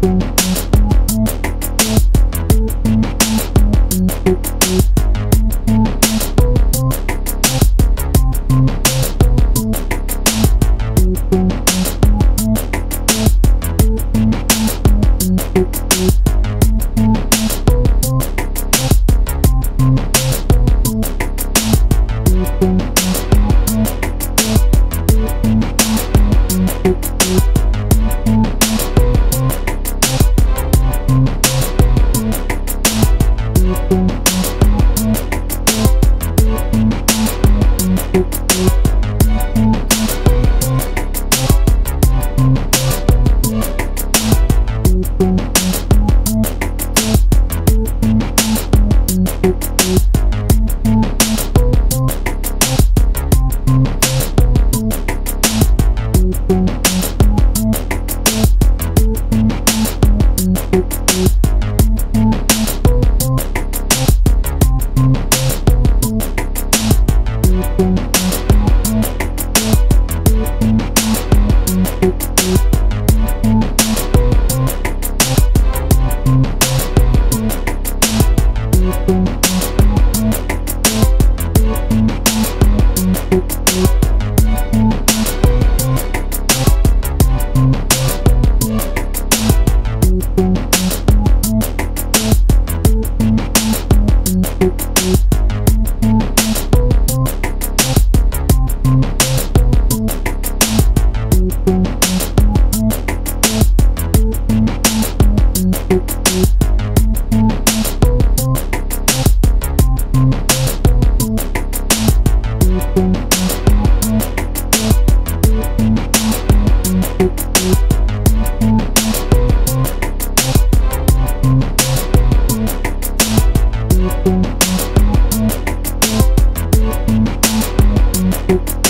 Thank Peace. you